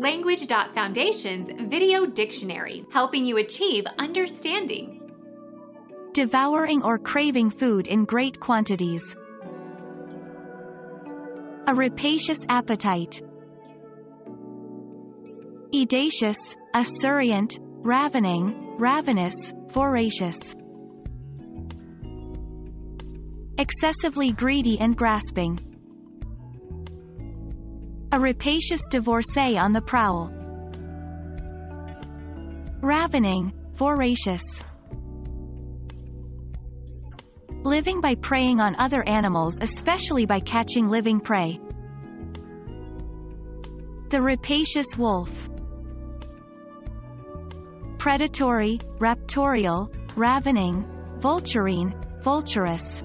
Language.Foundation's Video Dictionary, helping you achieve understanding. Devouring or craving food in great quantities. A rapacious appetite. Edacious, esurient, ravening, ravenous, voracious. Excessively greedy and grasping. A rapacious divorcee on the prowl. Ravening, voracious. Living by preying on other animals especially by catching living prey. The rapacious wolf. Predatory, raptorial, ravening, vulturine, vulturous.